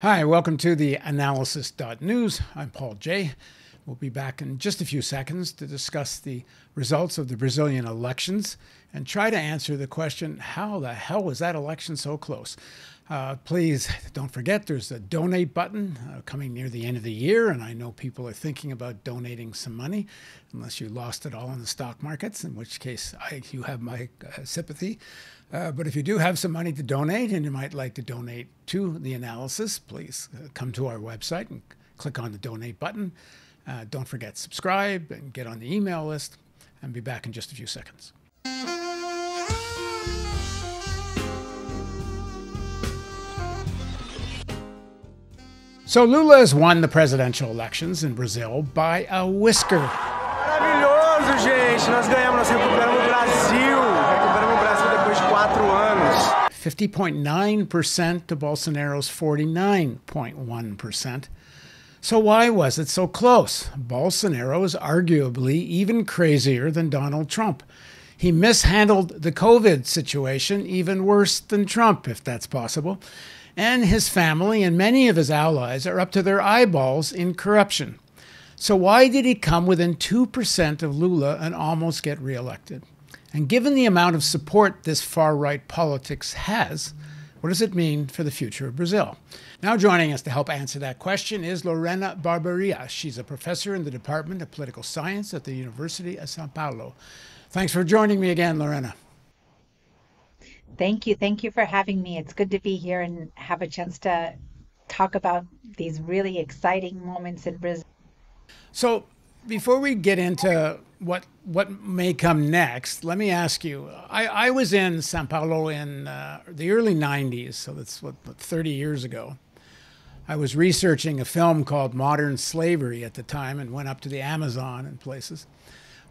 Hi, welcome to the analysis.news. I'm Paul Jay. We'll be back in just a few seconds to discuss the results of the Brazilian elections and try to answer the question how the hell was that election so close? Uh, please don't forget there's a donate button uh, coming near the end of the year, and I know people are thinking about donating some money, unless you lost it all in the stock markets, in which case I, you have my uh, sympathy. Uh, but if you do have some money to donate and you might like to donate to the analysis, please uh, come to our website and click on the donate button. Uh, don't forget subscribe and get on the email list. And be back in just a few seconds. So Lula has won the presidential elections in Brazil by a whisker. Maravilhoso, gente! Nós ganhamos, nós recuperamos o Brasil! Recuperamos o Brasil depois de quatro anos. 50.9% to Bolsonaro's 49.1%. So, why was it so close? Bolsonaro is arguably even crazier than Donald Trump. He mishandled the COVID situation even worse than Trump, if that's possible and his family and many of his allies are up to their eyeballs in corruption. So, why did he come within 2% of Lula and almost get reelected? And given the amount of support this far right politics has, what does it mean for the future of Brazil? Now, joining us to help answer that question is Lorena Barberia. She's a professor in the Department of Political Science at the University of Sao Paulo. Thanks for joining me again, Lorena. Thank you. Thank you for having me. It's good to be here and have a chance to talk about these really exciting moments in Brazil. So, before we get into what what may come next, let me ask you. I, I was in Sao Paulo in uh, the early '90s, so that's what, what 30 years ago. I was researching a film called Modern Slavery at the time, and went up to the Amazon and places.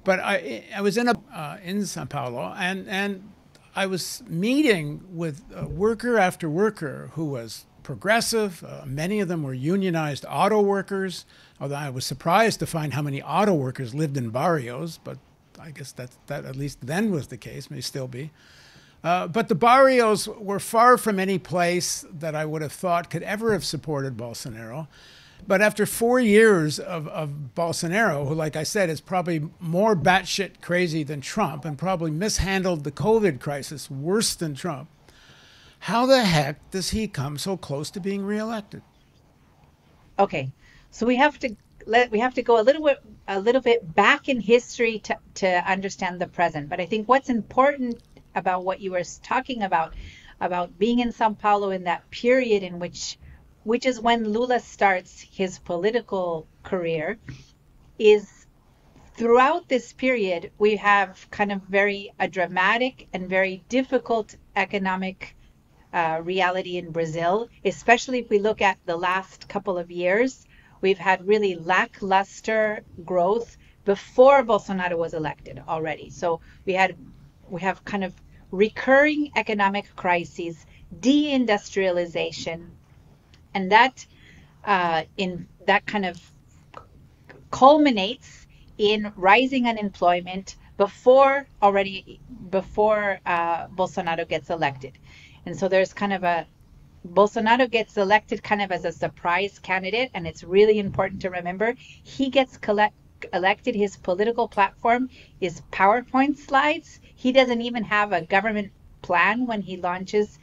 But I I was in a uh, in Sao Paulo, and and I was meeting with worker after worker who was progressive. Uh, many of them were unionized auto workers, although I was surprised to find how many auto workers lived in barrios, but I guess that, that at least then was the case, may still be. Uh, but the barrios were far from any place that I would have thought could ever have supported Bolsonaro. But after four years of, of Bolsonaro, who, like I said, is probably more batshit crazy than Trump and probably mishandled the COVID crisis worse than Trump, how the heck does he come so close to being reelected? Okay, so we have to let we have to go a little bit a little bit back in history to to understand the present. But I think what's important about what you were talking about about being in Sao Paulo in that period in which which is when Lula starts his political career, is throughout this period, we have kind of very a dramatic and very difficult economic uh, reality in Brazil, especially if we look at the last couple of years. We've had really lackluster growth before Bolsonaro was elected already. So we had we have kind of recurring economic crises, deindustrialization, and that uh, in that kind of culminates in rising unemployment before already before uh, Bolsonaro gets elected, and so there's kind of a Bolsonaro gets elected kind of as a surprise candidate, and it's really important to remember he gets collect, elected. His political platform is PowerPoint slides. He doesn't even have a government plan when he launches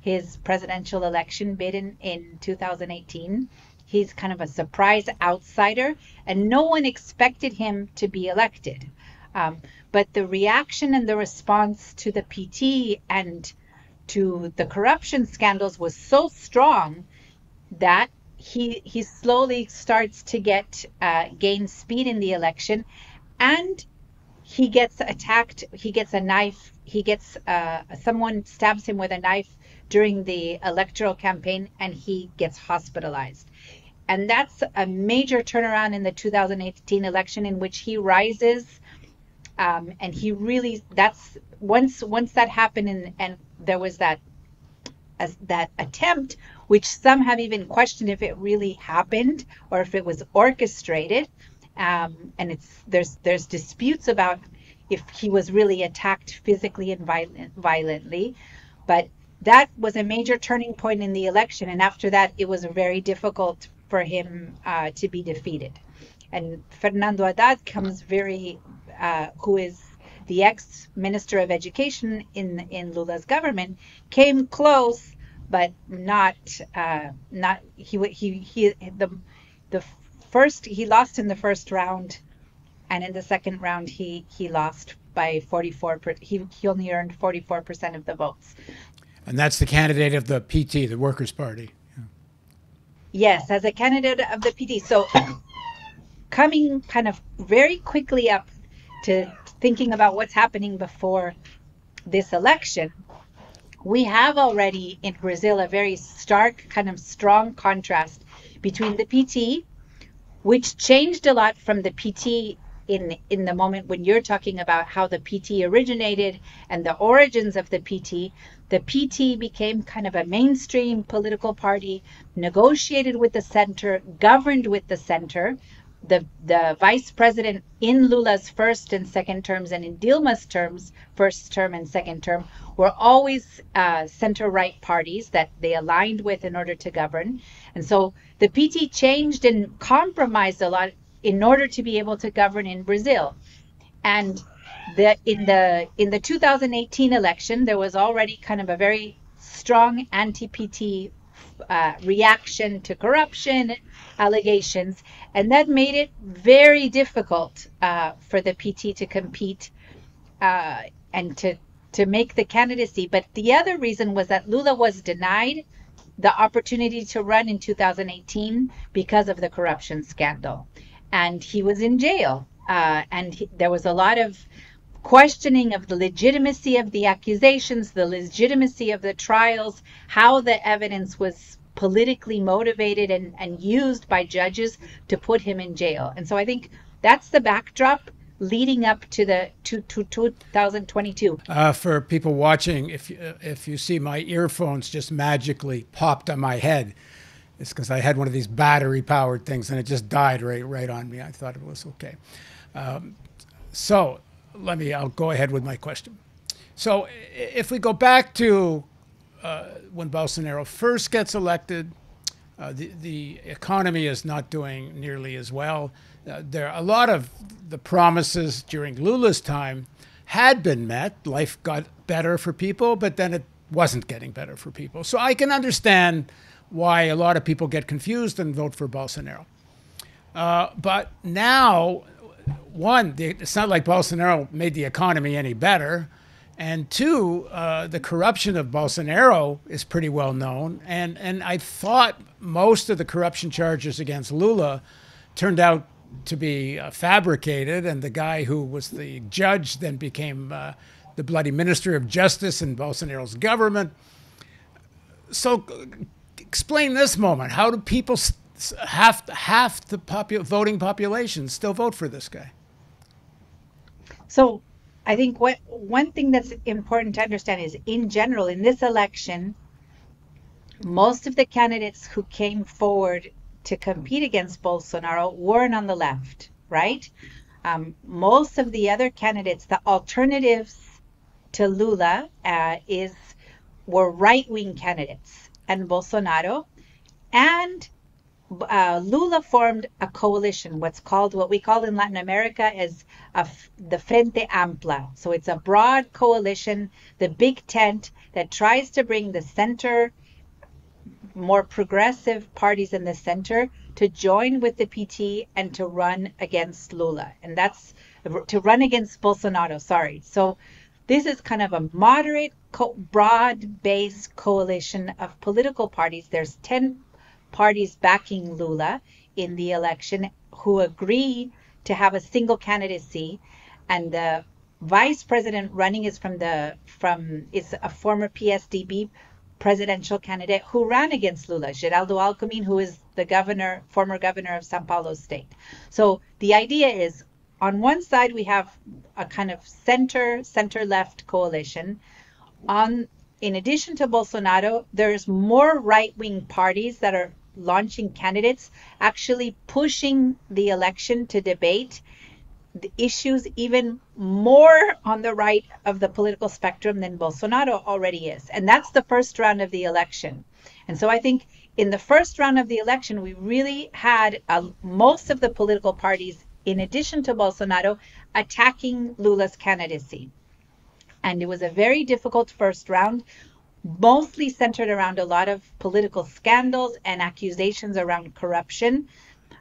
his presidential election bid in, in 2018. He's kind of a surprise outsider, and no one expected him to be elected. Um, but the reaction and the response to the PT and to the corruption scandals was so strong that he he slowly starts to get uh, gain speed in the election, and he gets attacked. He gets a knife. He gets uh, someone stabs him with a knife during the electoral campaign and he gets hospitalized. And that's a major turnaround in the 2018 election in which he rises. Um, and he really, that's once once that happened and, and there was that as that attempt, which some have even questioned if it really happened or if it was orchestrated. Um, and it's there's there's disputes about if he was really attacked physically and violent, violently, but that was a major turning point in the election. And after that, it was very difficult for him uh, to be defeated. And Fernando Haddad comes very, uh, who is the ex minister of education in in Lula's government, came close, but not uh, not he he he the the first he lost in the first round, and in the second round he he lost by 44 he he only earned 44 percent of the votes. And that's the candidate of the PT, the Workers' Party. Yeah. Yes, as a candidate of the PT. So coming kind of very quickly up to thinking about what's happening before this election, we have already in Brazil a very stark, kind of strong contrast between the PT, which changed a lot from the PT in in the moment when you're talking about how the PT originated and the origins of the PT, the PT became kind of a mainstream political party, negotiated with the center, governed with the center. The the vice president in Lula's first and second terms and in Dilma's terms, first term and second term, were always uh, center right parties that they aligned with in order to govern. And so the PT changed and compromised a lot in order to be able to govern in Brazil. And the in the in the 2018 election, there was already kind of a very strong anti-PT uh, reaction to corruption allegations, and that made it very difficult uh, for the PT to compete uh, and to to make the candidacy. But the other reason was that Lula was denied the opportunity to run in 2018 because of the corruption scandal and he was in jail. Uh, and he, there was a lot of questioning of the legitimacy of the accusations, the legitimacy of the trials, how the evidence was politically motivated and, and used by judges to put him in jail. And so I think that's the backdrop leading up to the to, to 2022. Uh, for people watching, if if you see my earphones just magically popped on my head, it's because I had one of these battery powered things and it just died right right on me. I thought it was okay. Um, so let me. I'll go ahead with my question. So if we go back to uh, when Bolsonaro first gets elected, uh, the the economy is not doing nearly as well. Uh, there a lot of the promises during Lula's time had been met. Life got better for people, but then it wasn't getting better for people. So I can understand why a lot of people get confused and vote for Bolsonaro. Uh, but now, one, the, it's not like Bolsonaro made the economy any better. And two, uh, the corruption of Bolsonaro is pretty well known. And, and I thought most of the corruption charges against Lula turned out to be uh, fabricated. And the guy who was the judge then became uh, the bloody minister of justice in Bolsonaro's government. So explain this moment. How do people, half, half the popu- voting population, still vote for this guy? So I think what one thing that's important to understand is in general, in this election, most of the candidates who came forward to compete against Bolsonaro weren't on the left, right? Um, most of the other candidates, the alternatives to Lula, uh, is were right wing candidates and Bolsonaro. And uh, Lula formed a coalition, what's called, what we call in Latin America as the Frente Ampla. So it's a broad coalition, the big tent that tries to bring the center, more progressive parties in the center to join with the PT and to run against Lula. And that's to run against Bolsonaro, sorry. So this is kind of a moderate, broad based coalition of political parties. There's 10 parties backing Lula in the election who agree to have a single candidacy. And the vice president running is from the from is a former PSDB presidential candidate who ran against Lula, Geraldo Alckmin, who is the governor, former governor of Sao Paulo state. So the idea is on one side we have a kind of center center left coalition on in addition to Bolsonaro there's more right wing parties that are launching candidates actually pushing the election to debate the issues even more on the right of the political spectrum than Bolsonaro already is. And that's the first round of the election. And so I think in the first round of the election, we really had uh, most of the political parties, in addition to Bolsonaro, attacking Lula's candidacy. And it was a very difficult first round, mostly centered around a lot of political scandals and accusations around corruption.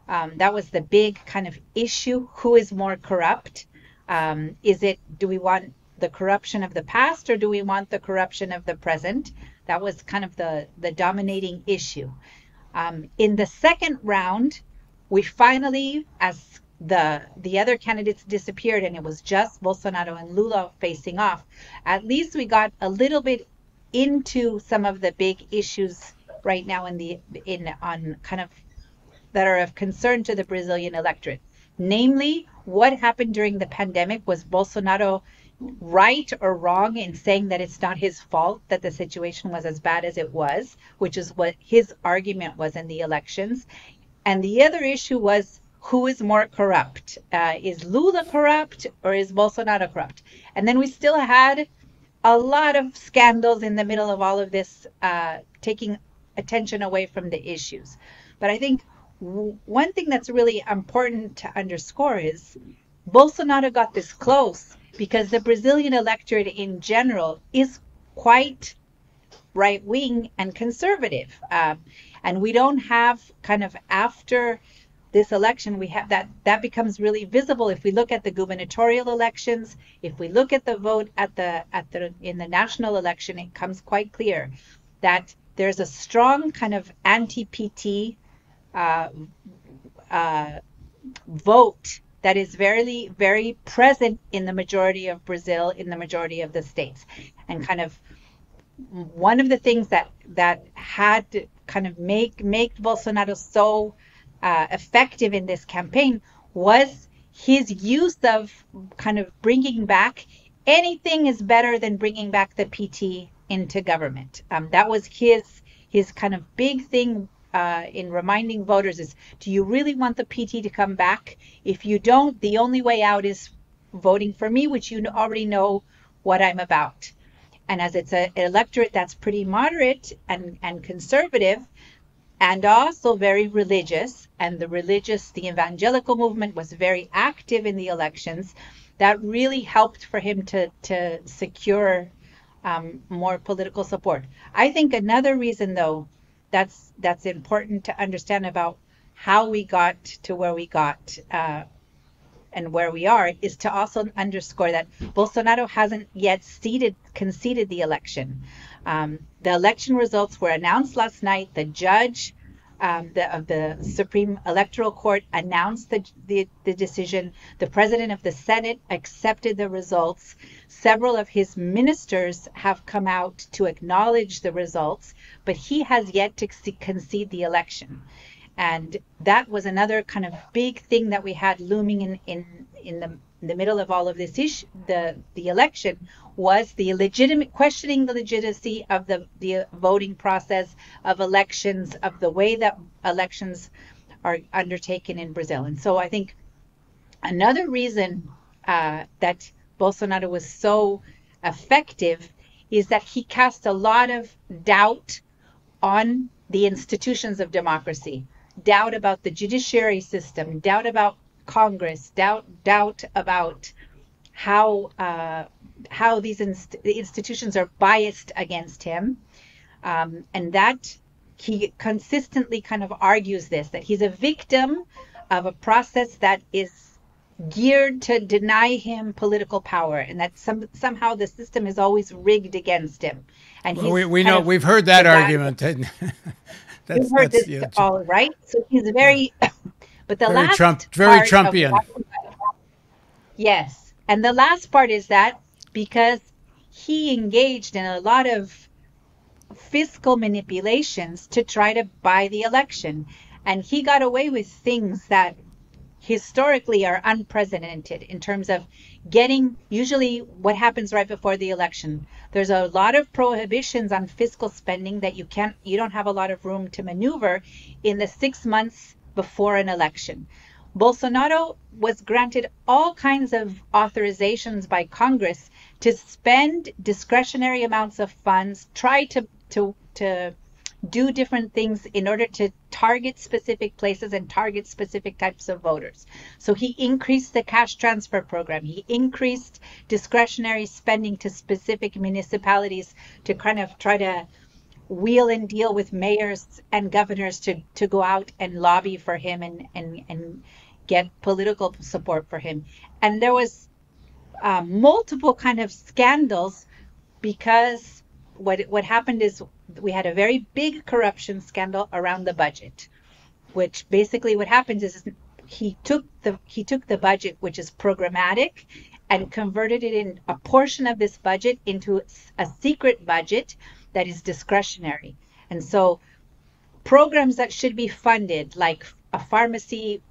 Um, that was the big kind of issue. Who is more corrupt? Um, is it, do we want the corruption of the past or do we want the corruption of the present? That was kind of the, the dominating issue. Um, in the second round, we finally, as the the other candidates disappeared and it was just Bolsonaro and Lula facing off, at least we got a little bit into some of the big issues right now in the in on kind of that are of concern to the Brazilian electorate. Namely, what happened during the pandemic was Bolsonaro right or wrong in saying that it's not his fault that the situation was as bad as it was, which is what his argument was in the elections. And the other issue was who is more corrupt? Uh, is Lula corrupt or is Bolsonaro corrupt? And then we still had a lot of scandals in the middle of all of this, uh, taking attention away from the issues. But I think one thing that's really important to underscore is Bolsonaro got this close because the Brazilian electorate in general is quite right wing and conservative. Um, and we don't have kind of after this election, we have that that becomes really visible if we look at the gubernatorial elections. If we look at the vote at the at the in the national election, it comes quite clear that there's a strong kind of anti-PT uh, uh, vote that is very, very present in the majority of Brazil, in the majority of the states. And kind of one of the things that that had to kind of make make Bolsonaro so uh, effective in this campaign was his use of kind of bringing back anything is better than bringing back the PT into government. Um, that was his his kind of big thing uh, in reminding voters is do you really want the PT to come back? If you don't, the only way out is voting for me, which you already know what I'm about. And as it's a, an electorate that's pretty moderate and, and conservative, and also very religious, and the religious, the evangelical movement was very active in the elections, that really helped for him to, to secure um, more political support. I think another reason, though, that's that's important to understand about how we got to where we got uh, and where we are is to also underscore that Bolsonaro hasn't yet ceded, conceded the election. Um, the election results were announced last night. The judge um, the, of the Supreme Electoral Court announced the, the, the, decision. The president of the Senate accepted the results. Several of his ministers have come out to acknowledge the results, but he has yet to concede the election. And that was another kind of big thing that we had looming in, in, in the in the middle of all of this issue, the the election was the legitimate questioning the legitimacy of the the voting process of elections of the way that elections are undertaken in Brazil. And so I think another reason uh, that Bolsonaro was so effective is that he cast a lot of doubt on the institutions of democracy, doubt about the judiciary system, doubt about Congress, doubt doubt about how uh, how these inst- institutions are biased against him, um, and that he consistently kind of argues this that he's a victim of a process that is geared to deny him political power, and that some, somehow the system is always rigged against him. And well, we, we know we've heard that argument. that's, we've heard this yeah, all right. So he's very but the very last Trump, very Trumpian. yes, and the last part is that because he engaged in a lot of fiscal manipulations to try to buy the election, and he got away with things that historically are unprecedented in terms of getting usually what happens right before the election. There's a lot of prohibitions on fiscal spending that you can't you don't have a lot of room to maneuver in the 6 months before an election. Bolsonaro was granted all kinds of authorizations by Congress to spend discretionary amounts of funds, try to to to do different things in order to target specific places and target specific types of voters. So he increased the cash transfer program. He increased discretionary spending to specific municipalities to kind of try to wheel and deal with mayors and governors to, to go out and lobby for him and, and, and get political support for him. And there was uh, multiple kind of scandals because what what happened is we had a very big corruption scandal around the budget, which basically what happens is he took the he took the budget which is programmatic and converted it in a portion of this budget into a secret budget that is discretionary. And so programs that should be funded like a pharmacy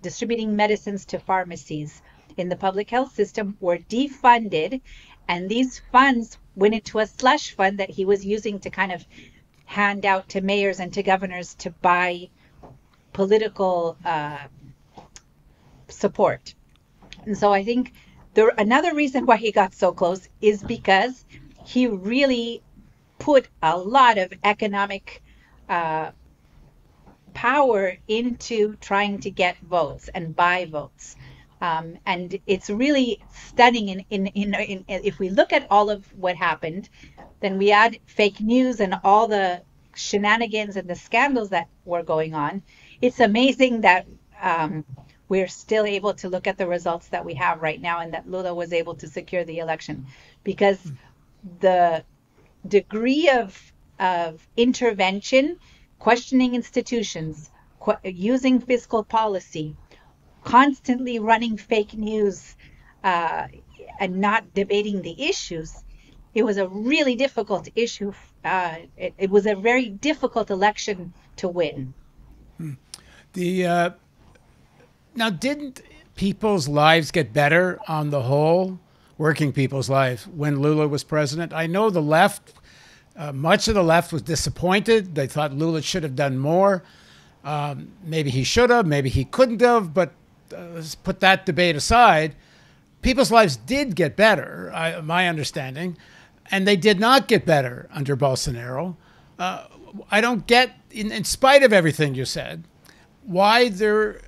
distributing medicines to pharmacies in the public health system were defunded and these funds went into a slush fund that he was using to kind of hand out to mayors and to governors to buy political uh, support. And so I think the another reason why he got so close is because he really put a lot of economic uh, power into trying to get votes and buy votes. Um, and it's really stunning. In, in, in, in, if we look at all of what happened, then we add fake news and all the shenanigans and the scandals that were going on. It's amazing that um, we're still able to look at the results that we have right now and that Lula was able to secure the election because the degree of, of intervention, questioning institutions, qu- using fiscal policy, constantly running fake news uh, and not debating the issues, it was a really difficult issue. Uh, it, it, was a very difficult election to win. Hmm. The uh, now didn't people's lives get better on the whole, working people's lives when Lula was president? I know the left, uh, much of the left was disappointed. They thought Lula should have done more. Um, maybe he should have, maybe he couldn't have, but uh, let's put that debate aside. People's lives did get better, I, my understanding, and they did not get better under Bolsonaro. Uh, I don't get, in, in spite of everything you said, why there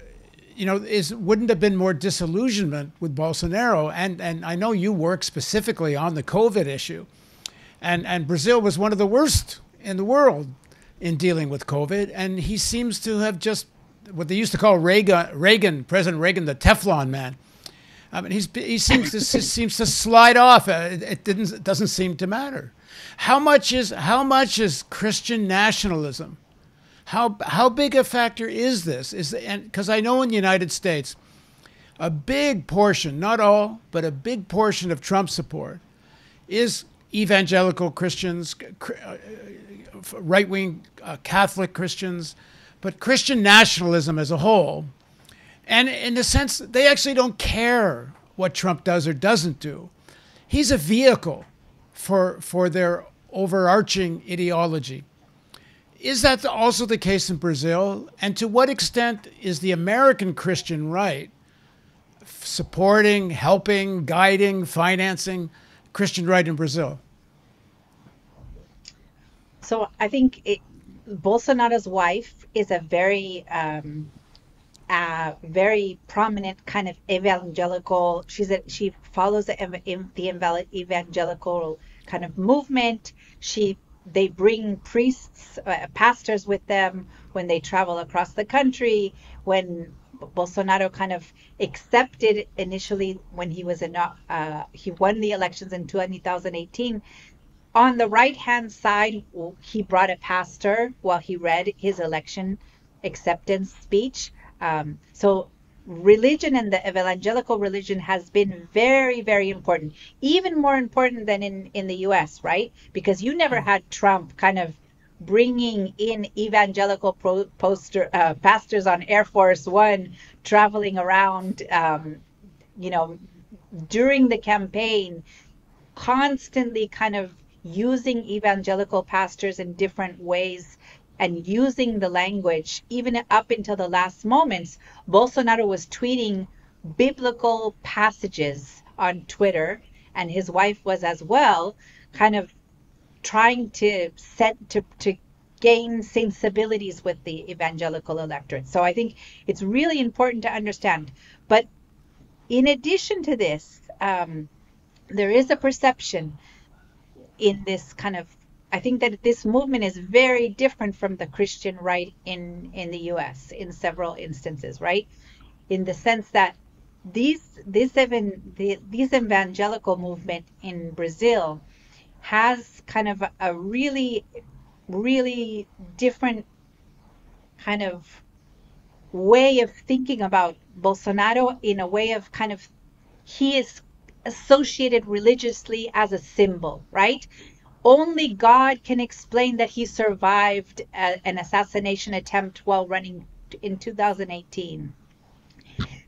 you know, is wouldn't have been more disillusionment with Bolsonaro. And and I know you work specifically on the COVID issue, and and Brazil was one of the worst in the world in dealing with COVID, and he seems to have just what they used to call Reagan, Reagan, President Reagan, the Teflon man. I mean, he's, he seems to seems to slide off. Uh, it, it didn't it doesn't seem to matter. How much is how much is Christian nationalism? How how big a factor is this? Is because I know in the United States, a big portion, not all, but a big portion of Trump support is evangelical Christians, uh, right wing uh, Catholic Christians but Christian nationalism as a whole, and in the sense they actually don't care what Trump does or doesn't do. He's a vehicle for for their overarching ideology. Is that also the case in Brazil? And to what extent is the American Christian right supporting, helping, guiding, financing Christian right in Brazil? So I think it, Bolsonaro's wife is a very um, very prominent kind of evangelical. She's a, she follows the, the evangelical kind of movement. She they bring priests, uh, pastors with them when they travel across the country. When Bolsonaro kind of accepted initially when he was in, uh, he won the elections in 2018 on the right hand side, he brought a pastor while he read his election acceptance speech. Um, so religion and the evangelical religion has been very, very important, even more important than in, in the US, right? Because you never had Trump kind of bringing in evangelical pro- poster, uh, pastors on Air Force One, traveling around, um, you know, during the campaign, constantly kind of using evangelical pastors in different ways and using the language, even up until the last moments, Bolsonaro was tweeting biblical passages on Twitter, and his wife was as well, kind of trying to set to, to gain sensibilities with the evangelical electorate. So I think it's really important to understand. But in addition to this, um, there is a perception in this kind of I think that this movement is very different from the Christian right in in the U.S. in several instances, right? In the sense that these this even the, this evangelical movement in Brazil has kind of a, a really really different kind of way of thinking about Bolsonaro in a way of kind of he is associated religiously as a symbol, right? Only God can explain that he survived a, an assassination attempt while running in 2018.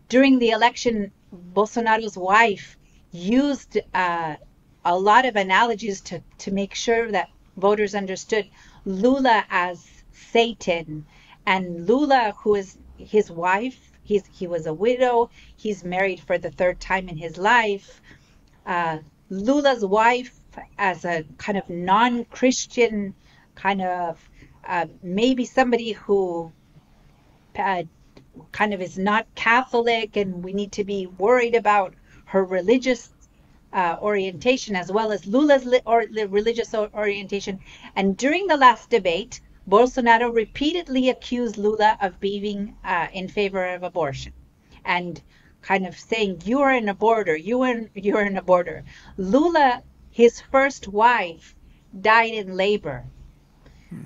During the election, Bolsonaro's wife used uh, a lot of analogies to, to make sure that voters understood Lula as Satan and Lula, who is his wife, he's, he was a widow, he's married for the third time in his life. Uh, Lula's wife as a kind of non-Christian kind of uh, maybe somebody who uh, kind of is not Catholic, and we need to be worried about her religious uh, orientation as well as Lula's li- or religious orientation. And during the last debate, Bolsonaro repeatedly accused Lula of being uh, in favor of abortion, and kind of saying you are in a border, you are you are in a border. Lula his first wife died in labor.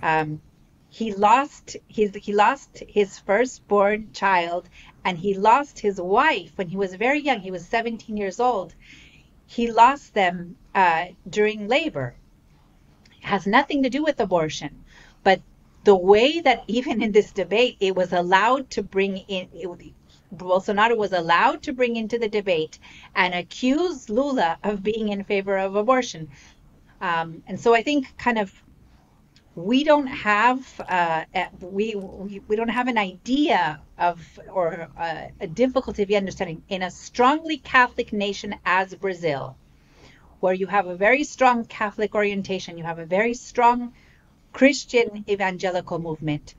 Um, he lost his he lost his firstborn child, and he lost his wife when he was very young. He was 17 years old. He lost them uh, during labor. It has nothing to do with abortion, but the way that even in this debate it was allowed to bring in it, Bolsonaro was allowed to bring into the debate and accuse Lula of being in favor of abortion. Um, and so I think kind of we don't have uh, we, we we don't have an idea of or uh, a difficulty of understanding in a strongly Catholic nation as Brazil, where you have a very strong Catholic orientation, you have a very strong Christian evangelical movement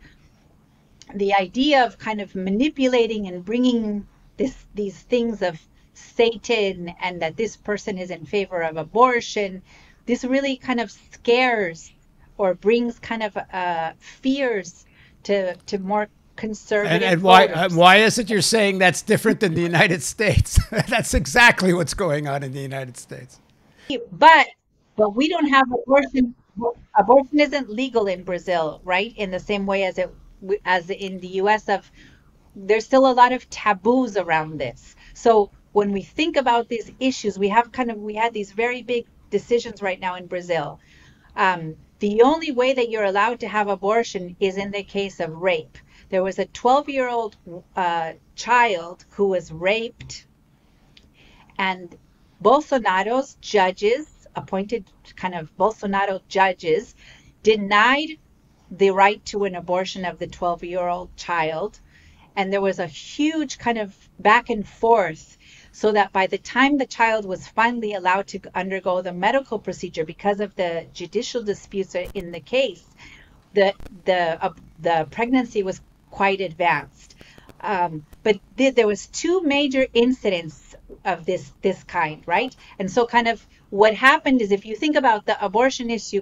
the idea of kind of manipulating and bringing this these things of Satan and that this person is in favor of abortion, this really kind of scares or brings kind of uh, fears to to more conservative. And, and why uh, why is it you're saying that's different than the United States? that's exactly what's going on in the United States. But but we don't have abortion. Abortion isn't legal in Brazil, right? In the same way as it as in the US of there's still a lot of taboos around this. So when we think about these issues, we have kind of we had these very big decisions right now in Brazil. Um, the only way that you're allowed to have abortion is in the case of rape. There was a 12 year old uh, child who was raped, and Bolsonaro's judges, appointed kind of Bolsonaro judges, denied the right to an abortion of the 12 year old child. And there was a huge kind of back and forth so that by the time the child was finally allowed to undergo the medical procedure because of the judicial disputes in the case, the the uh, the pregnancy was quite advanced. Um, but th- there was two major incidents of this this kind, right? And so kind of what happened is if you think about the abortion issue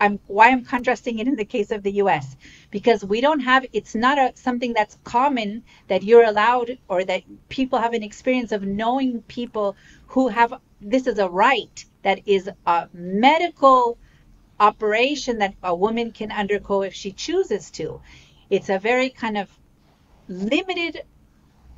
I'm why I'm contrasting it in the case of the U.S. because we don't have it's not a, something that's common that you're allowed or that people have an experience of knowing people who have this is a right that is a medical operation that a woman can undergo if she chooses to. It's a very kind of limited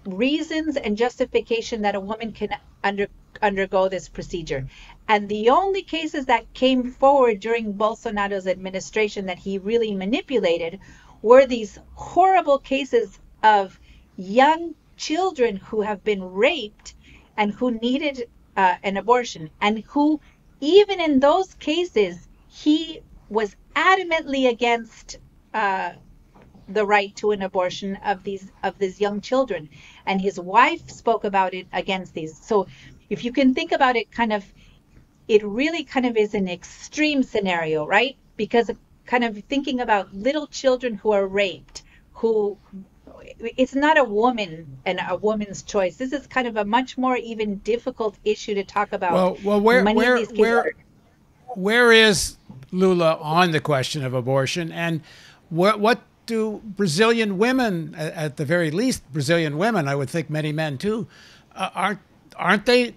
reasons and justification that a woman can under, undergo this procedure. And the only cases that came forward during Bolsonaro's administration that he really manipulated were these horrible cases of young children who have been raped and who needed uh, an abortion, and who, even in those cases, he was adamantly against uh, the right to an abortion of these of these young children, and his wife spoke about it against these. So, if you can think about it, kind of, it really kind of is an extreme scenario, right? Because kind of thinking about little children who are raped, who it's not a woman and a woman's choice. This is kind of a much more even difficult issue to talk about. Well, well, where where where where is Lula on the question of abortion, and what what do Brazilian women, at the very least, Brazilian women, I would think many men too, uh, aren't aren't they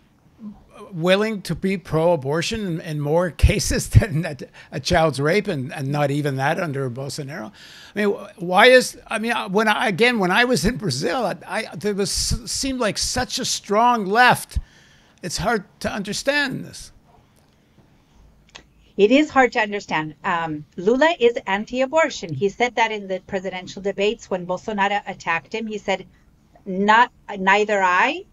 willing to be pro-abortion in, more cases than a, a, child's rape, and, and not even that under Bolsonaro. I mean, why is I mean, when I, again when I was in Brazil, I, I there was seemed like such a strong left. It's hard to understand this. It is hard to understand. Um, Lula is anti-abortion. He said that in the presidential debates when Bolsonaro attacked him. He said, "Not neither I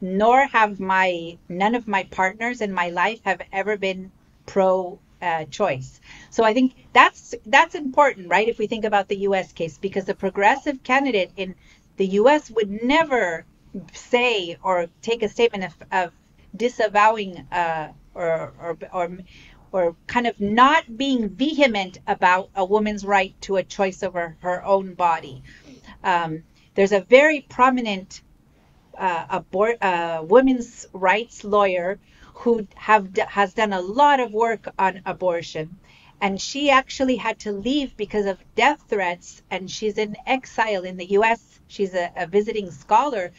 nor have my none of my partners in my life have ever been pro uh, choice. So I think that's that's important, right? If we think about the U.S. case, because the progressive candidate in the U.S. would never say or take a statement of, of disavowing uh, or, or or or kind of not being vehement about a woman's right to a choice over her own body. Um, there's a very prominent uh, abor- uh, women's rights lawyer who have has done a lot of work on abortion. And she actually had to leave because of death threats. And she's in exile in the US she's a, a visiting scholar.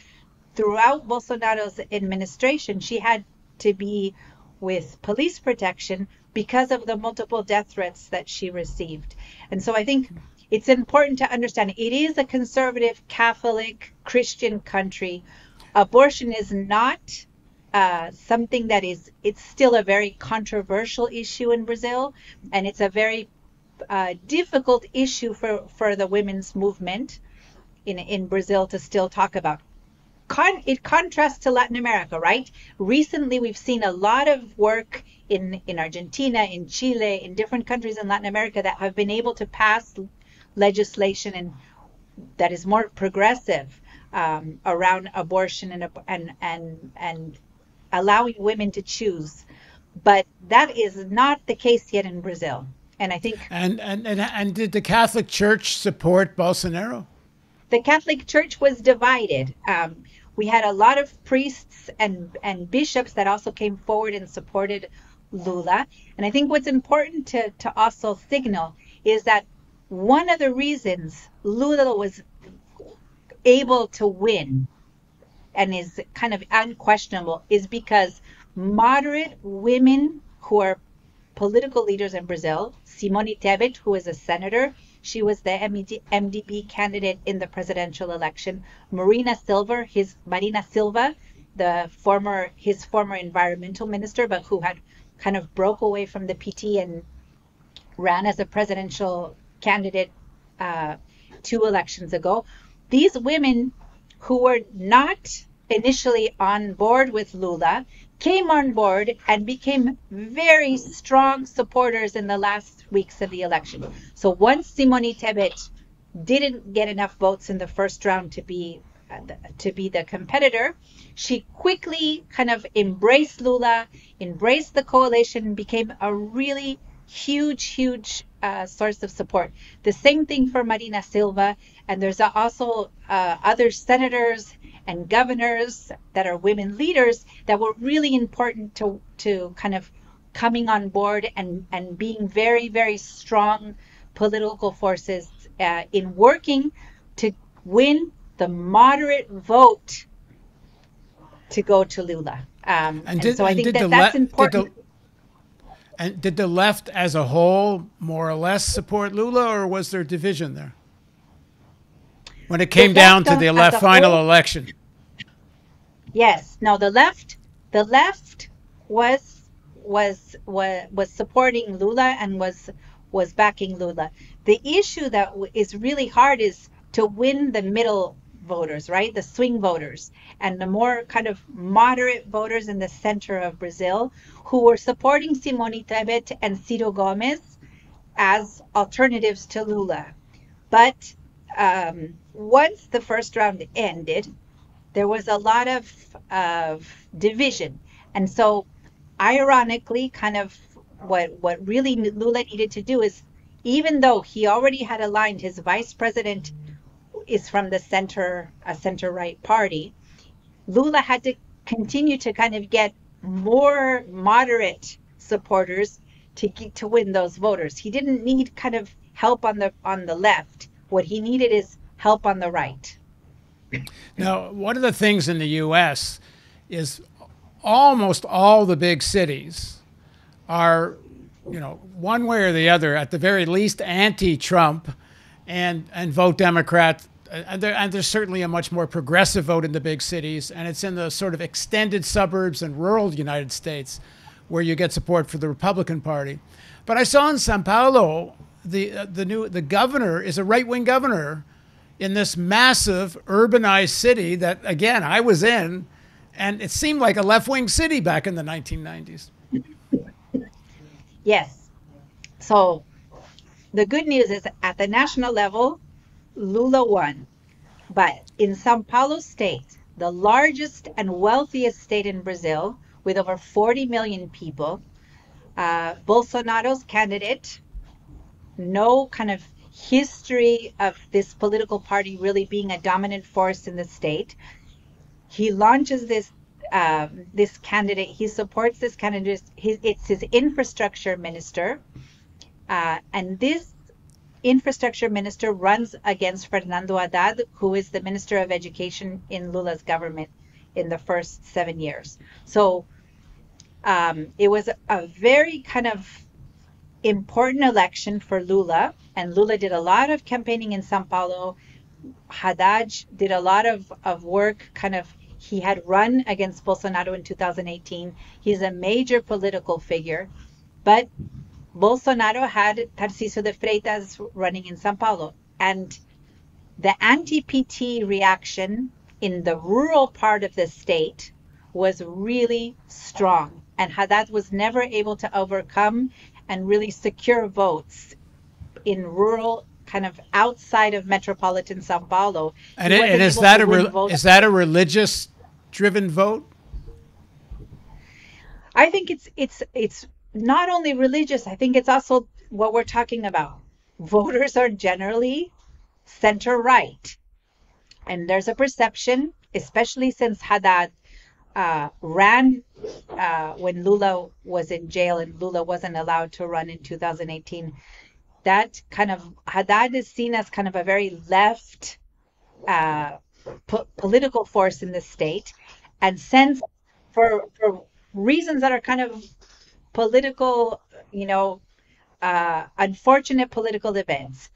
Throughout Bolsonaro's administration she had to be with police protection because of the multiple death threats that she received. And so I think it's important to understand it is a conservative Catholic Christian country abortion is not uh, something that is it's still a very controversial issue in Brazil, and it's a very uh, difficult issue for for the women's movement in in Brazil to still talk about. Con- it contrasts to Latin America, right? Recently, we've seen a lot of work in in Argentina, in Chile, in different countries in Latin America that have been able to pass legislation and that is more progressive um, around abortion and and and and allowing women to choose, but that is not the case yet in Brazil. And I think and and and, and did the Catholic Church support Bolsonaro? The Catholic Church was divided. Um, we had a lot of priests and and bishops that also came forward and supported Lula. And I think what's important to to also signal is that one of the reasons Lula was able to win and is kind of unquestionable is because moderate women who are political leaders in Brazil, Simone Tebet, who is a senator, she was the MDB candidate in the presidential election. Marina Silva, his Marina Silva, the former his former environmental minister, but who had kind of broke away from the PT and ran as a presidential candidate uh, two elections ago these women who were not initially on board with Lula came on board and became very strong supporters in the last weeks of the election. So once Simone Tebet didn't get enough votes in the first round to be uh, to be the competitor, she quickly kind of embraced Lula, embraced the coalition, became a really huge, huge uh, source of support. The same thing for Marina Silva, and there's also uh, other senators and governors that are women leaders that were really important to to kind of coming on board and and being very very strong political forces uh, in working to win the moderate vote to go to Lula. Um, and, did, and, so I think that that's important. And did the left as a whole more or less support Lula, or was there division there? When it came down to the left final whole, election. Yes. No, the left, the left was was was was supporting Lula and was was backing Lula. The issue that is really hard is to win the middle voters, right? The swing voters and the more kind of moderate voters in the center of Brazil who were supporting Simone Tebet and Ciro Gomes as alternatives to Lula. But um, once the first round ended, there was a lot of, of division. And so, ironically, kind of what, what really Lula needed to do is, even though he already had aligned his vice president is from the center, a center right party, Lula had to continue to kind of get more moderate supporters to get, to win those voters. He didn't need kind of help on the on the left. What he needed is help on the right. Now, one of the things in the U.S. is almost all the big cities are, you know, one way or the other, at the very least, anti-Trump, and and vote Democrat. And, there, and there's certainly a much more progressive vote in the big cities, and it's in the sort of extended suburbs and rural United States where you get support for the Republican Party. But I saw in Sao Paulo the uh, the new the governor is a right wing governor in this massive urbanized city that again I was in, and it seemed like a left wing city back in the 1990s. Yes. So the good news is at the national level, Lula won. But in Sao Paulo state, the largest and wealthiest state in Brazil, with over 40 million people, uh, Bolsonaro's candidate, no kind of history of this political party really being a dominant force in the state. He launches this uh, this candidate. He supports this candidate. His, it's his infrastructure minister, uh, and this infrastructure minister runs against Fernando Haddad, who is the minister of education in Lula's government in the first seven years. So um, it was a very kind of important election for Lula, and Lula did a lot of campaigning in Sao Paulo. Haddad did a lot of, of work, kind of, he had run against Bolsonaro in 2018. He's a major political figure, but Bolsonaro had Tarcísio de Freitas running in Sao Paulo. And the anti PT reaction in the rural part of the state was really strong. And Haddad was never able to overcome and really secure votes in rural kind of outside of metropolitan Sao Paulo. And, it, and is that a re- is that a religious driven vote? I think it's it's it's not only religious. I think it's also what we're talking about. Voters are generally center right, and there's a perception, especially since Haddad uh, ran uh, when Lula was in jail and Lula wasn't allowed to run in 2018. That kind of Haddad is seen as kind of a very left uh, po- political force in the state, and since for for reasons that are kind of political, you know, uh, unfortunate political events.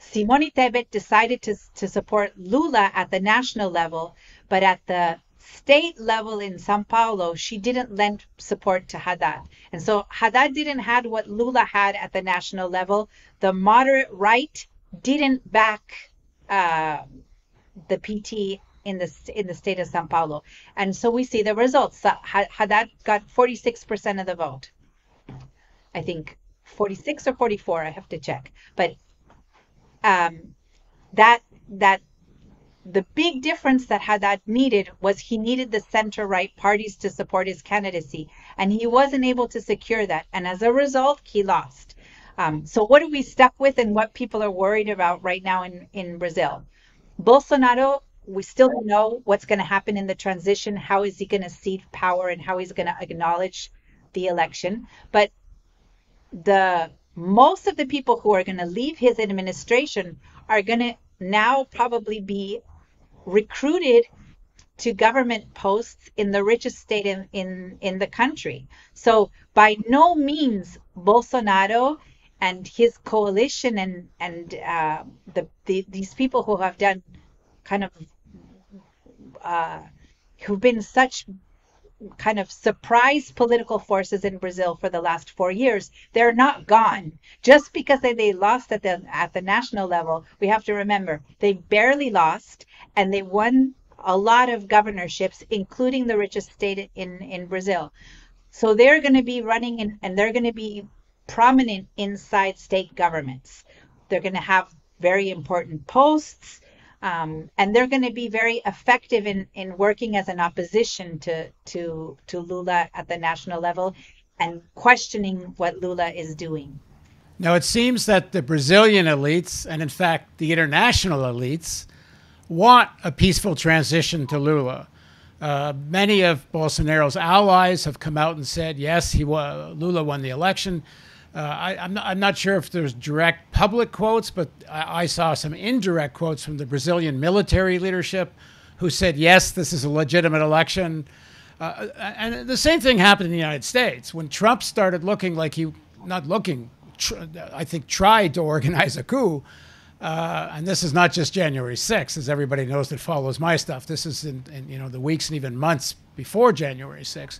Simone Tebet decided to, to support Lula at the national level, but at the state level in Sao Paulo, she didn't lend support to Haddad. And so Haddad didn't have what Lula had at the national level. The moderate right didn't back uh, the PT in the in the state of Sao Paulo. And so we see the results. Haddad got 46% of the vote. I think 46 or 44. I have to check. But um, that that the big difference that Haddad needed was he needed the center right parties to support his candidacy, and he wasn't able to secure that. And as a result, he lost. Um, so, what are we stuck with, and what people are worried about right now in, in Brazil? Bolsonaro, we still don't know what's going to happen in the transition. How is he going to cede power, and how he's going to acknowledge the election? But the most of the people who are going to leave his administration are going to now probably be recruited to government posts in the richest state in, in, in the country. So by no means Bolsonaro and his coalition and and uh, the, the these people who have done kind of uh, who've been such kind of surprise political forces in Brazil for the last four years, they're not gone. Just because they, they lost at the at the national level, we have to remember they barely lost and they won a lot of governorships, including the richest state in, in Brazil. So they're going to be running in, and they're going to be prominent inside state governments. They're going to have very important posts. Um, and they're going to be very effective in, in working as an opposition to, to, to Lula at the national level and questioning what Lula is doing. Now, it seems that the Brazilian elites, and in fact, the international elites, want a peaceful transition to Lula. Uh, many of Bolsonaro's allies have come out and said, yes, he Lula won the election. Uh, I, am not, not, sure if there's direct public quotes, but I, I, saw some indirect quotes from the Brazilian military leadership who said, yes, this is a legitimate election. Uh, and the same thing happened in the United States. When Trump started looking like he, not looking, tr- I think tried to organize a coup, uh, and this is not just January 6th, as everybody knows that follows my stuff. This is in, in you know the weeks and even months before January 6th.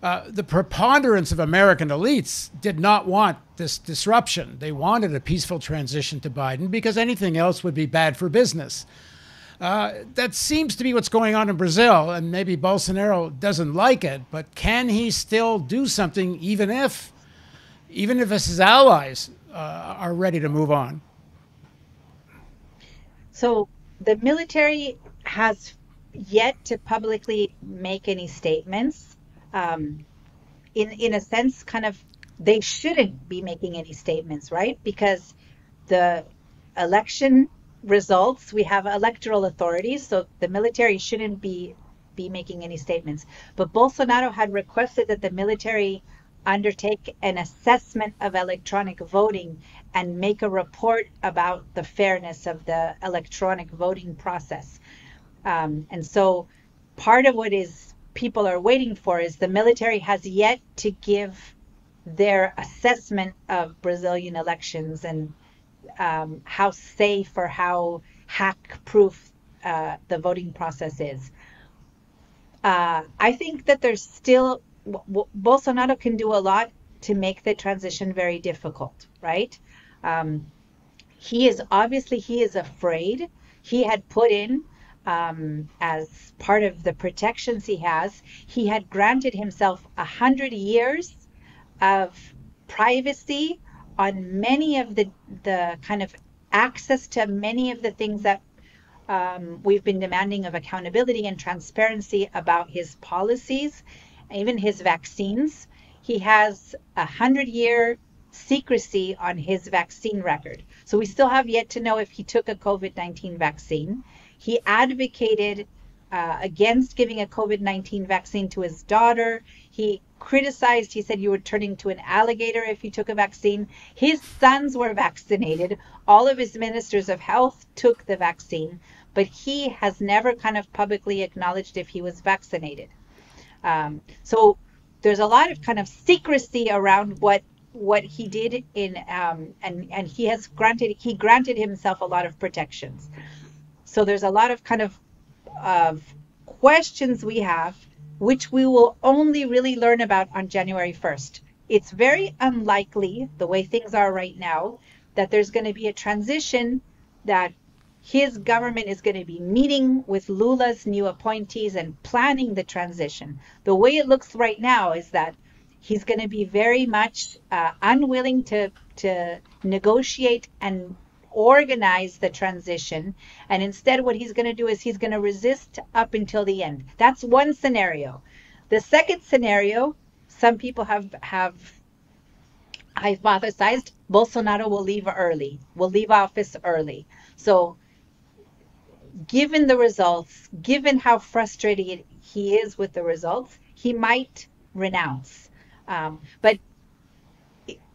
Uh, the preponderance of American elites did not want this disruption. They wanted a peaceful transition to Biden because anything else would be bad for business. Uh, that seems to be what's going on in Brazil, and maybe Bolsonaro doesn't like it. But can he still do something, even if, even if his allies uh, are ready to move on? So the military has yet to publicly make any statements. Um, in in a sense, kind of they shouldn't be making any statements, right? Because the election results, we have electoral authorities, so the military shouldn't be be making any statements. But Bolsonaro had requested that the military undertake an assessment of electronic voting and make a report about the fairness of the electronic voting process. Um, and so part of what is people are waiting for is the military has yet to give their assessment of Brazilian elections and um, how safe or how hack proof uh, the voting process is. Uh, I think that there's still Bolsonaro can do a lot to make the transition very difficult, right? Um, he is obviously he is afraid. He had put in um, as part of the protections he has, he had granted himself a hundred years of privacy on many of the the kind of access to many of the things that um, we've been demanding of accountability and transparency about his policies even his vaccines. He has a hundred year secrecy on his vaccine record. So we still have yet to know if he took a COVID 19 vaccine. He advocated uh, against giving a COVID 19 vaccine to his daughter. He criticized, he said you were turning to an alligator if you took a vaccine. His sons were vaccinated. All of his ministers of health took the vaccine, but he has never kind of publicly acknowledged if he was vaccinated. Um, so there's a lot of kind of secrecy around what what he did in um, and and he has granted he granted himself a lot of protections. So there's a lot of kind of of questions we have, which we will only really learn about on January 1st. It's very unlikely, the way things are right now, that there's going to be a transition that his government is going to be meeting with Lula's new appointees and planning the transition. The way it looks right now is that he's going to be very much uh, unwilling to to negotiate and organize the transition and instead what he's going to do is he's going to resist up until the end. That's one scenario. The second scenario some people have have hypothesized bolsonaro will leave early will leave office early. So given the results, given how frustrated he is with the results, he might renounce. Um, but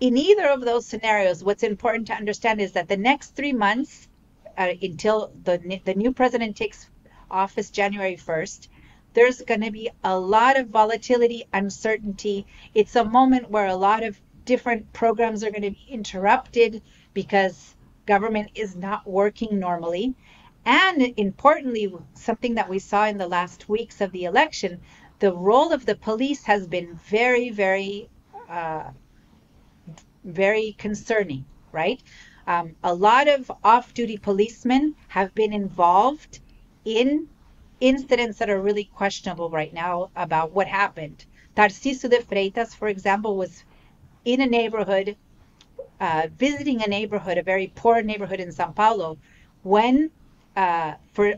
in either of those scenarios, what's important to understand is that the next three months, uh, until the the new president takes office January 1st, there's going to be a lot of volatility, uncertainty. It's a moment where a lot of different programs are going to be interrupted because government is not working normally. And importantly, something that we saw in the last weeks of the election, the role of the police has been very, very, uh, very concerning, right? Um, a lot of off duty policemen have been involved in incidents that are really questionable right now about what happened. Tarcísio de Freitas, for example, was in a neighborhood uh, visiting a neighborhood, a very poor neighborhood in Sao Paulo, when uh, for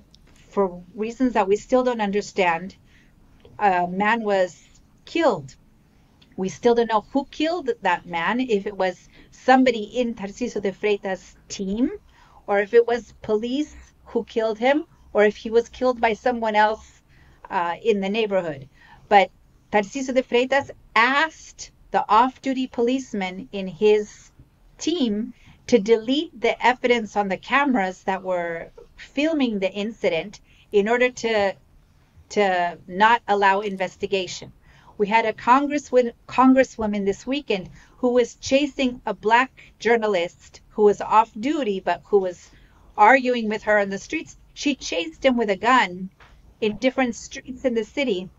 for reasons that we still don't understand, a man was killed. We still don't know who killed that man, if it was somebody in Tarcísio de Freitas' team, or if it was police who killed him, or if he was killed by someone else uh, in the neighborhood. But Tarcísio de Freitas asked the off duty policeman in his team to delete the evidence on the cameras that were filming the incident in order to to not allow investigation. We had a congresswoman, congresswoman this weekend who was chasing a black journalist who was off duty but who was arguing with her on the streets. She chased him with a gun in different streets in the city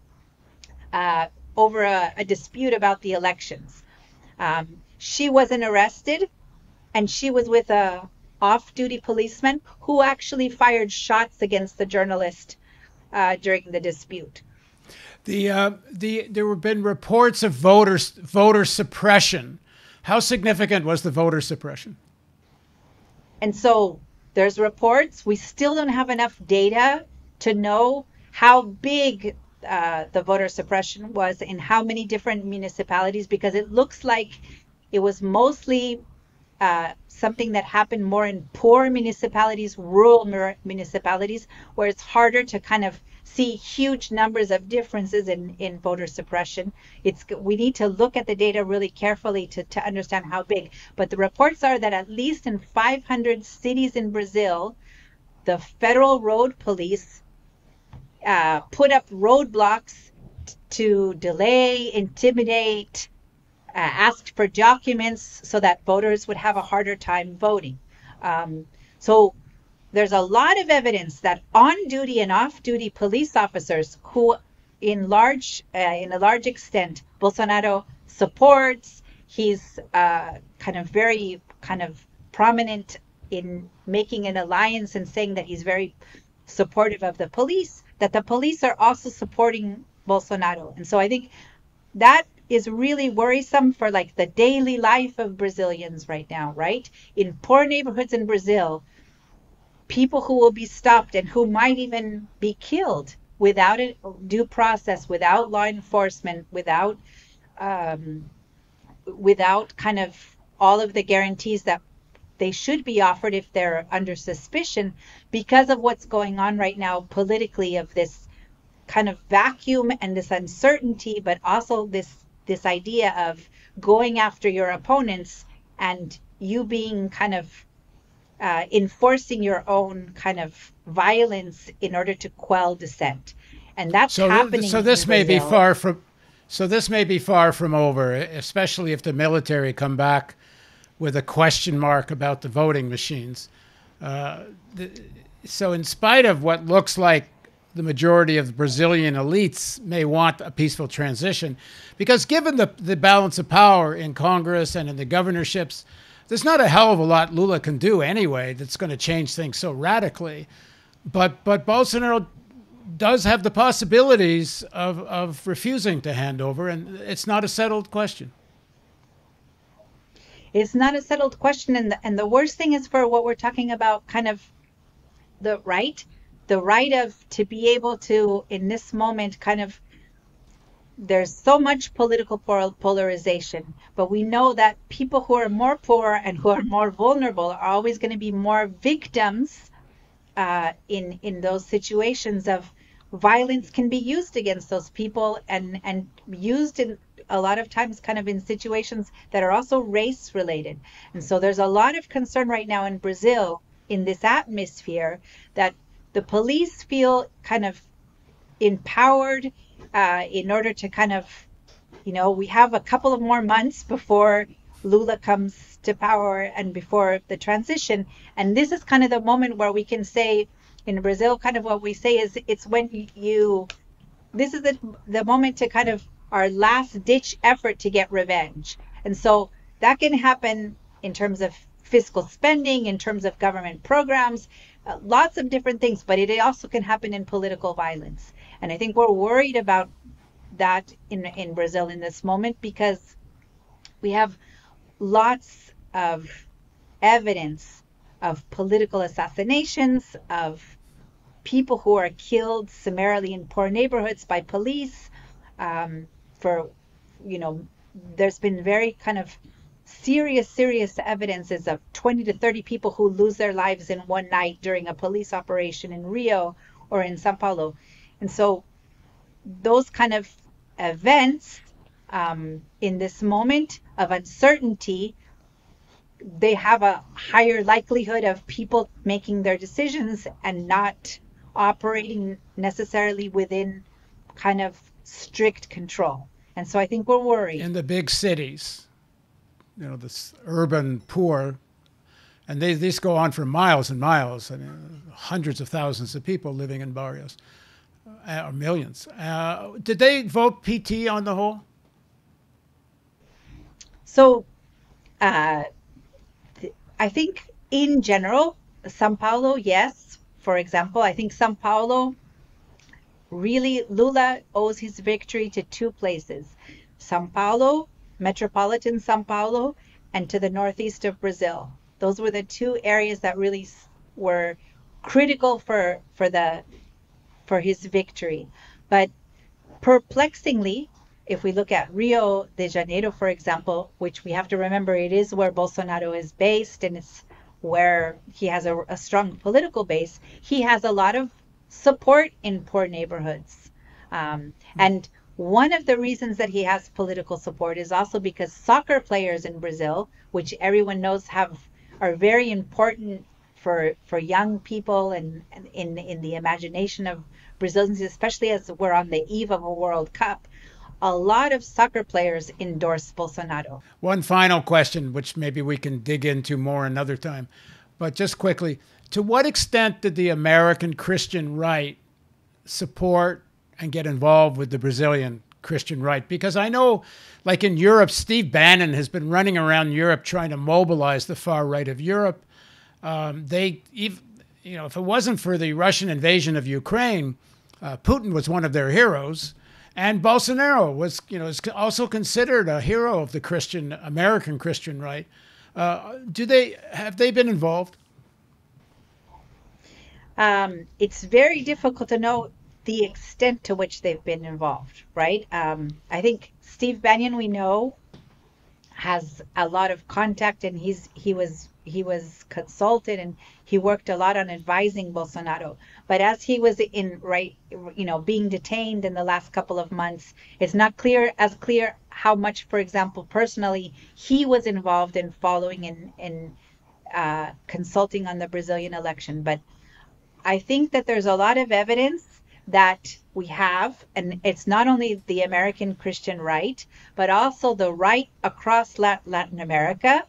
uh, over a, a, dispute about the elections. Um, she wasn't arrested, and she was with a off-duty policeman who actually fired shots against the journalist uh, during the dispute. The uh, the there have been reports of voter voter suppression. How significant was the voter suppression? And so there's reports. We still don't have enough data to know how big uh, the voter suppression was in how many different municipalities because it looks like it was mostly uh, something that happened more in poor municipalities, rural municipalities, where it's harder to kind of see huge numbers of differences in, in voter suppression. It's we need to look at the data really carefully to, to understand how big. But the reports are that at least in 500 cities in Brazil, the federal road police uh, put up roadblocks to delay, intimidate, asked for documents so that voters would have a harder time voting. Um, so there's a lot of evidence that on-duty and off-duty police officers who, in large, uh, in a large extent, Bolsonaro supports. He's uh, kind of very kind of prominent in making an alliance and saying that he's very supportive of the police. That the police are also supporting Bolsonaro, and so I think that is really worrisome for like the daily life of Brazilians right now, right? In poor neighborhoods in Brazil, people who will be stopped and who might even be killed without a due process, without law enforcement, without um, without kind of all of the guarantees that they should be offered if they're under suspicion because of what's going on right now politically of this kind of vacuum and this uncertainty but also this this idea of going after your opponents and you being kind of uh, enforcing your own kind of violence in order to quell dissent, and that's so happening. So this may be far from. So this may be far from over, especially if the military come back with a question mark about the voting machines. Uh, the, so, in spite of what looks like the majority of the Brazilian elites may want a peaceful transition. Because given the, the balance of power in Congress and in the governorships, there's not a hell of a lot Lula can do anyway that's going to change things so radically. But, but Bolsonaro does have the possibilities of, of refusing to hand over, and it's not a settled question. It's not a settled question. And the, and the worst thing is for what we're talking about, kind of the right the right of to be able to in this moment kind of there's so much political polarization, but we know that people who are more poor and who are more vulnerable are always going to be more victims uh, in in those situations of violence can be used against those people and and used in a lot of times kind of in situations that are also race related. And so there's a lot of concern right now in Brazil in this atmosphere that the police feel kind of empowered uh, in order to kind of, you know, we have a couple of more months before Lula comes to power and before the transition. And this is kind of the moment where we can say, in Brazil, kind of what we say is it's when you, this is the, the moment to kind of our last ditch effort to get revenge. And so that can happen in terms of fiscal spending, in terms of government programs, uh, lots of different things, but it also can happen in political violence. And I think we're worried about that in, in Brazil in this moment because we have lots of evidence of political assassinations, of people who are killed summarily in poor neighborhoods by police. Um, for, you know, there's been very kind of serious, serious evidences of 20 to 30 people who lose their lives in one night during a police operation in Rio or in Sao Paulo. And so those kind of events um, in this moment of uncertainty, they have a higher likelihood of people making their decisions and not operating necessarily within kind of strict control. And so I think we're worried. In the big cities, you know, this urban poor, and they, these go on for miles and miles. I mean, hundreds of thousands of people living in barrios, uh, or millions. Uh, did they vote PT on the whole? So, uh, th- I think in general, Sao Paulo, yes. For example, I think Sao Paulo really Lula owes his victory to two places Sao Paulo, metropolitan Sao Paulo, and to the northeast of Brazil. Those were the two areas that really were critical for, for, the, for his victory. But perplexingly, if we look at Rio de Janeiro, for example, which we have to remember it is where Bolsonaro is based and it's where he has a, a strong political base, he has a lot of support in poor neighborhoods. Um, and one of the reasons that he has political support is also because soccer players in Brazil, which everyone knows have are very important for for young people and, and in in the imagination of Brazilians, especially as we're on the eve of a World Cup a lot of soccer players endorse Bolsonaro. One final question, which maybe we can dig into more another time, but just quickly to what extent did the American Christian right support and get involved with the Brazilian Christian right? Because I know, like in Europe, Steve Bannon has been running around Europe trying to mobilize the far right of Europe. Um, they, you know, if it wasn't for the Russian invasion of Ukraine, uh, Putin was one of their heroes. And Bolsonaro was, you know, is also considered a hero of the Christian American Christian right. Uh, do they have they been involved? Um, it's very difficult to know the extent to which they've been involved, right? Um, I think Steve Bannon, we know, has a lot of contact, and he's he was he was consulted and he worked a lot on advising Bolsonaro. But as he was in right, you know, being detained in the last couple of months, it's not clear as clear how much, for example, personally he was involved in following and in uh, consulting on the Brazilian election. But I think that there's a lot of evidence that we have, and it's not only the American Christian right, but also the right across Latin America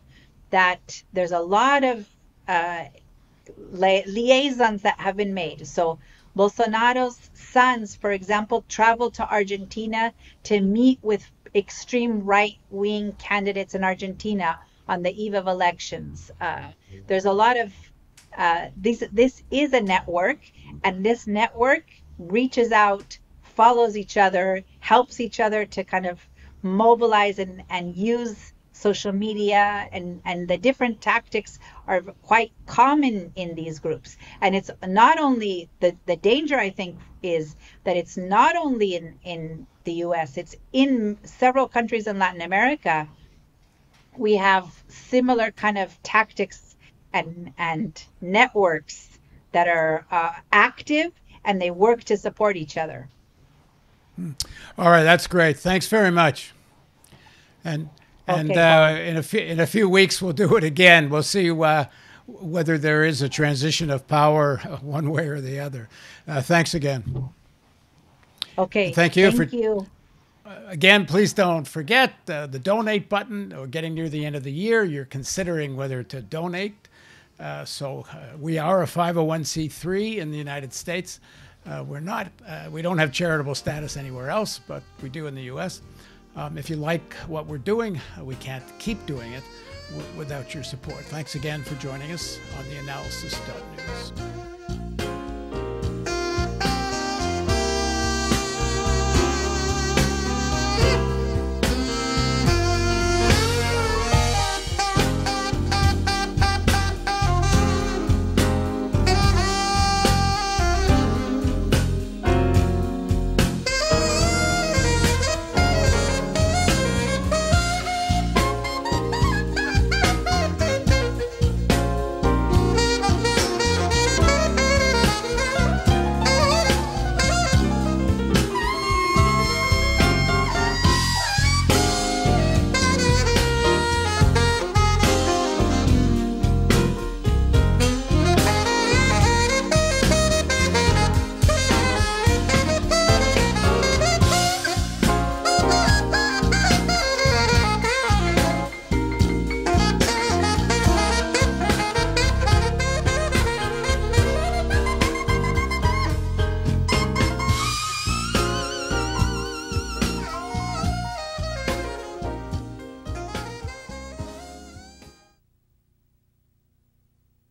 that there's a lot of uh, liaisons that have been made. So Bolsonaro's sons, for example, traveled to Argentina to meet with extreme right wing candidates in Argentina on the eve of elections. Uh, there's a lot of uh, this. This is a network, and this network reaches out, follows each other, helps each other to kind of mobilize and, and use social media and, and the different tactics are quite common in these groups. And it's not only the, the danger, I think, is that it's not only in, in the US, it's in several countries in Latin America. We have similar kind of tactics and, and networks that are uh, active and they work to support each other. All right, that's great. Thanks very much. And and okay, uh, in a few in a few weeks we'll do it again. We'll see uh, whether there is a transition of power one way or the other. Uh, thanks again. Okay. Thank you Thank for. You. Uh, again, please don't forget uh, the donate button. We're getting near the end of the year. You're considering whether to donate. Uh, so we are a 501c3 in the United States. we're not. we don't have charitable status anywhere else, but we do in the U.S. Um, if you like what we're doing, we can't keep doing it without your support. Thanks again for joining us on the analysis.news.